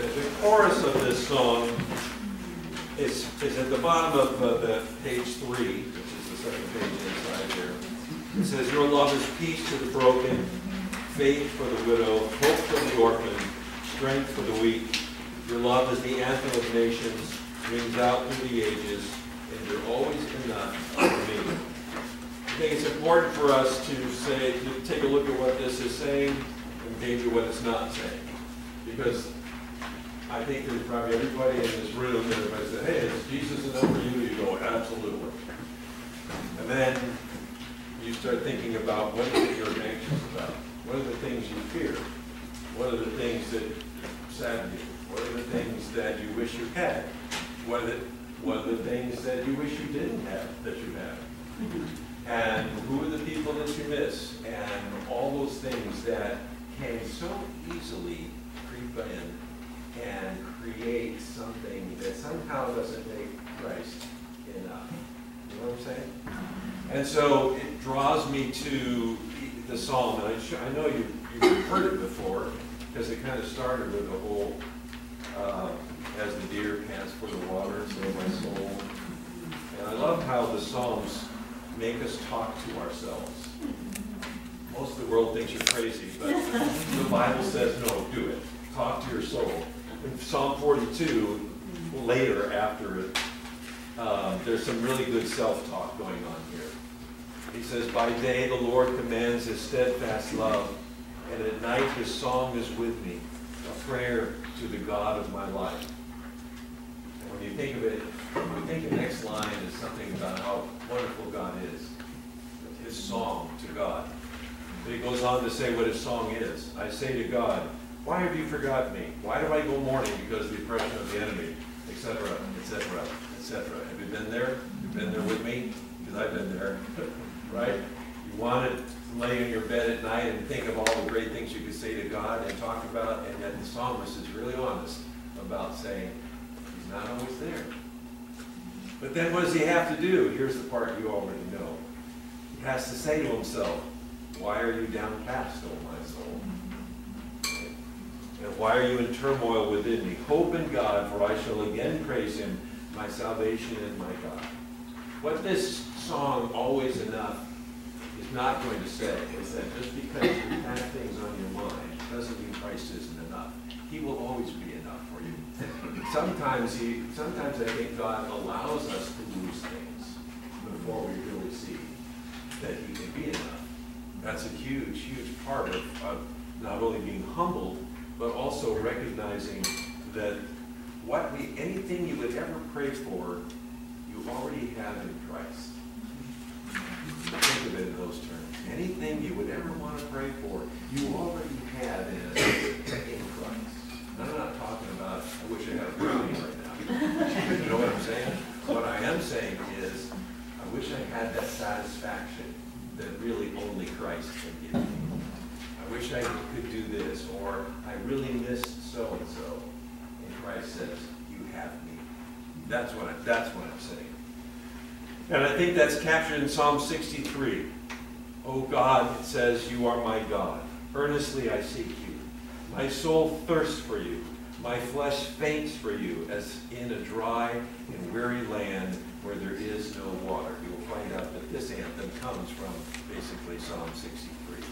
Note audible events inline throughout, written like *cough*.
the, chorus of this song is, is at the bottom of uh, the page three, which is the second page inside here. It says, Your love is peace to the broken, faith for the widow, hope for the orphan, strength for the weak. Your love is the anthem of nations, rings out through the ages, and you're always enough for me. I think it's important for us to say, to take a look at what this is saying, and maybe what it's not saying. Because I think there's probably everybody in this room, that if I said, hey, is Jesus enough for you? You go, absolutely. And then you start thinking about what is it you're anxious about? What are the things you fear? What are the things that sadden you? What are the things that you wish you had? What are the, what are the things that you wish you didn't have that you have? And who are the people that you miss? And all those things that can so easily creep in create something that somehow doesn't make Christ enough. You know what I'm saying? And so it draws me to the psalm, and I, I know you, you've heard it before, because it kind of started with the whole, uh, as the deer pants for the water, so my soul. And I love how the psalms make us talk to ourselves. Most of the world thinks you're crazy, but the Bible says, no, do it. Talk to your soul. In Psalm 42, later after it, um, there's some really good self-talk going on here. He says, By day the Lord commands his steadfast love, and at night his song is with me, a prayer to the God of my life. And when you think of it, I think the next line is something about how wonderful God is. His song to God. But he goes on to say what his song is. I say to God, why have you forgotten me? Why do I go mourning because of the oppression of the enemy? Etc., etc., etc. Have you been there? You've been there with me? Because I've been there. *laughs* right? You want to lay in your bed at night and think of all the great things you could say to God and talk about, and yet the psalmist is really honest about saying, He's not always there. But then what does he have to do? Here's the part you already know. He has to say to himself, Why are you downcast, O my? And why are you in turmoil within me? Hope in God, for I shall again praise him, my salvation and my God. What this song, Always Enough, is not going to say is that just because you have things on your mind doesn't mean Christ isn't enough. He will always be enough for you. Sometimes he, sometimes I think God allows us to lose things before we really see that he can be enough. That's a huge, huge part of, of not only being humbled, but also recognizing that what we, anything you would ever pray for, you already have in Christ. Think of it in those terms. Anything you would ever want to pray for, you already have in, in Christ. And I'm not talking about, I wish I had a brownie right now. You know what I'm saying? What I am saying is, I wish I had that satisfaction that really only Christ can give wish I could do this, or I really miss so-and-so. And Christ says, you have me. That's what, I, that's what I'm saying. And I think that's captured in Psalm 63. Oh God, it says, you are my God. Earnestly I seek you. My soul thirsts for you. My flesh faints for you, as in a dry and weary land where there is no water. You will find out that this anthem comes from basically Psalm 63.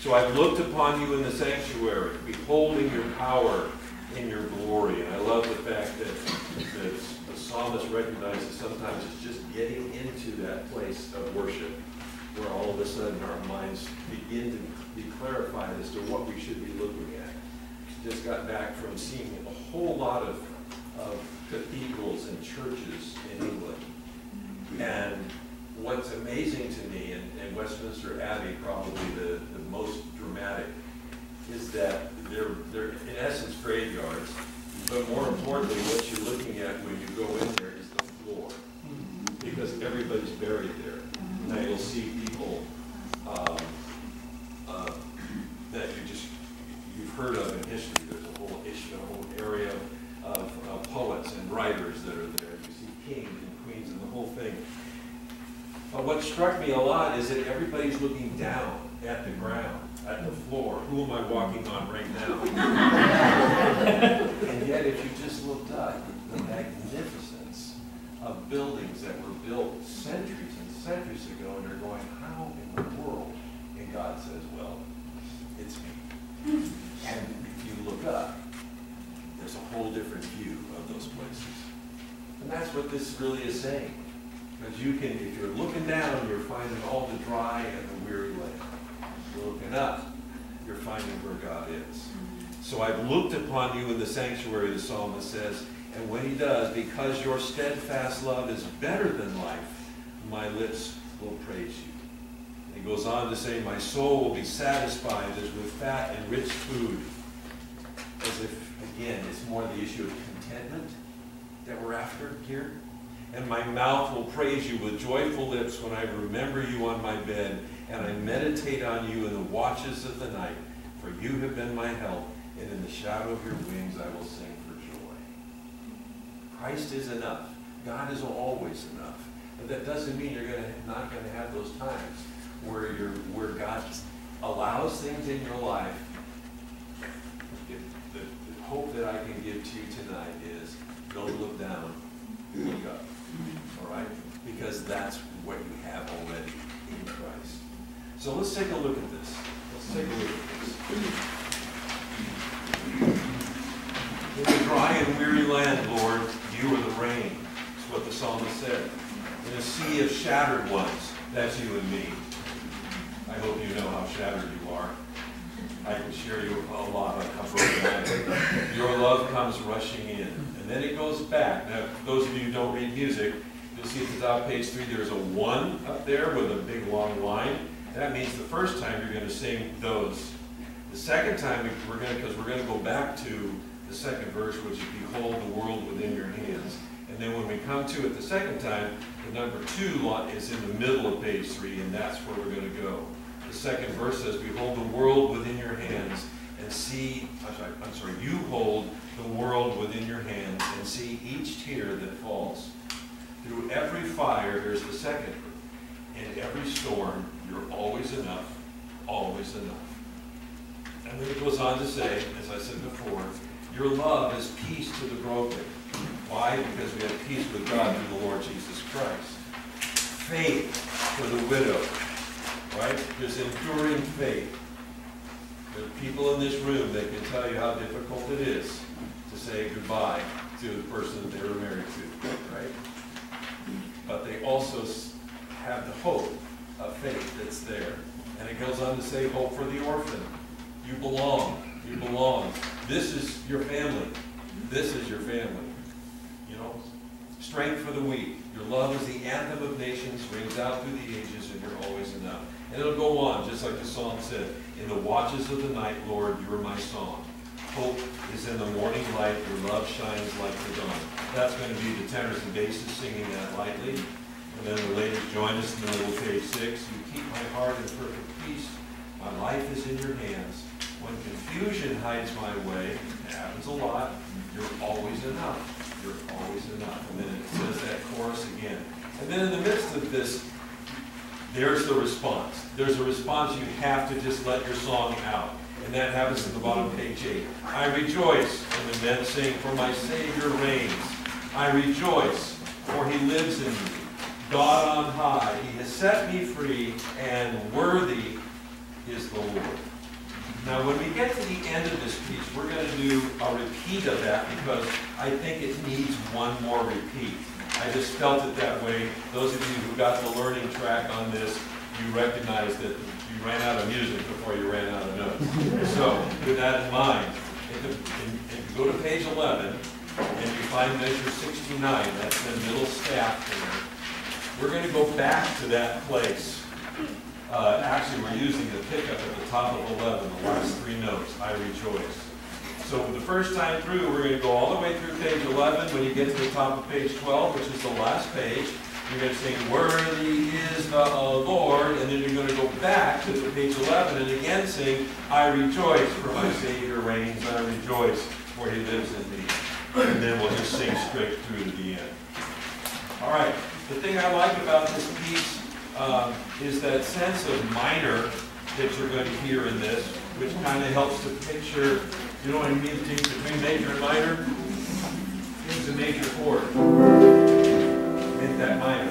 So I've looked upon you in the sanctuary, beholding your power in your glory. And I love the fact that the, the psalmist recognizes sometimes it's just getting into that place of worship where all of a sudden our minds begin to be clarified as to what we should be looking at. Just got back from seeing a whole lot of, of cathedrals and churches in England. And what's amazing to me, and, Westminster Abbey probably the, the most dramatic, is that they're, they're in essence graveyards, but more importantly, what you're looking at when you go in there is the floor, mm-hmm. because everybody's buried there. Now you'll see people struck me a lot is that everybody's looking down at the ground, at the floor. Who am I walking on right now? *laughs* and yet, if you just looked up, the magnificence of buildings that were built centuries and centuries ago, and you're going, how in the world? And God says, well, it's me. And if you look up, there's a whole different view of those places. And that's what this really is saying. Because you can, if you're looking down, finding all the dry and the weary land. Looking up, you're finding where God is. So I've looked upon you in the sanctuary, the psalmist says, and when he does, because your steadfast love is better than life, my lips will praise you. And he goes on to say, my soul will be satisfied as with fat and rich food. As if, again, it's more the issue of contentment that we're after here. And my mouth will praise you with joyful lips when I remember you on my bed, and I meditate on you in the watches of the night. For you have been my help, and in the shadow of your wings I will sing for joy. Christ is enough. God is always enough. But that doesn't mean you're gonna, not going to have those times where, you're, where God allows things in your life. If the, the hope that I can give to you tonight is don't look down, look up. All right? Because that's what you have already in Christ. So let's take a look at this. Let's take a look at this. In the dry and weary land, Lord, you are the rain. That's what the psalmist said. In a sea of shattered ones, that's you and me. I hope you know how shattered you are. I can share you a lot I am. Your love comes rushing in. And then it goes back. Now, those of you who don't read music, you'll see at the top page three, there's a one up there with a big long line. That means the first time you're going to sing those. The second time, we're going to, because we're going to go back to the second verse, which is behold the world within your hands. And then when we come to it the second time, the number two lot is in the middle of page three, and that's where we're going to go. The second verse says, behold the world within your hands, and see, I'm sorry, I'm sorry, you hold the world within your hands, and see each tear that falls. Through every fire, here's the second, in every storm, you're always enough, always enough. And then it goes on to say, as I said before, your love is peace to the broken. Why? Because we have peace with God through the Lord Jesus Christ. Faith for the widow. Right? There's enduring faith. There are people in this room that can tell you how difficult it is say goodbye to the person that they were married to. Right? But they also have the hope of faith that's there. And it goes on to say hope for the orphan. You belong. You belong. This is your family. This is your family. You know, strength for the weak. Your love is the anthem of nations, rings out through the ages, and you're always enough. And it'll go on, just like the psalm said. In the watches of the night, Lord, you are my song. Hope is in the morning light, your love shines like the dawn. That's going to be the tenors and basses singing that lightly. And then the ladies join us in the middle page six. You keep my heart in perfect peace. My life is in your hands. When confusion hides my way, it happens a lot, you're always enough. You're always enough. And then it says that chorus again. And then in the midst of this, there's the response. There's a response you have to just let your song out. And that happens at the bottom of page 8. I rejoice, and the men sing, for my Savior reigns. I rejoice, for he lives in me. God on high, he has set me free, and worthy is the Lord. Now, when we get to the end of this piece, we're going to do a repeat of that because I think it needs one more repeat. I just felt it that way. Those of you who got the learning track on this, you recognize that you ran out of music before you ran out of notes. So, with that in mind, if you, go to page 11 and you find measure 69, that's the middle staff there, we're going to go back to that place uh, actually, we're using the pickup at the top of 11, the last three notes, I rejoice. So for the first time through, we're going to go all the way through page 11. When you get to the top of page 12, which is the last page, you're going to sing, Worthy is the Lord, and then you're going to go back to the page 11 and again sing, I rejoice, for my Savior reigns, I rejoice, for he lives in me. And then we'll just sing straight through to the end. All right, the thing I like about this piece um, is that sense of minor that you're going to hear in this, which kind of helps to picture, you know what I mean, between major and minor? It's a major chord that minor.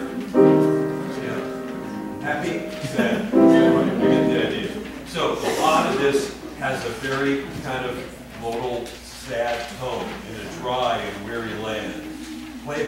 Yeah. Happy? Sad? You get the idea. So a lot of this has a very kind of modal, sad tone in a dry and weary land. Play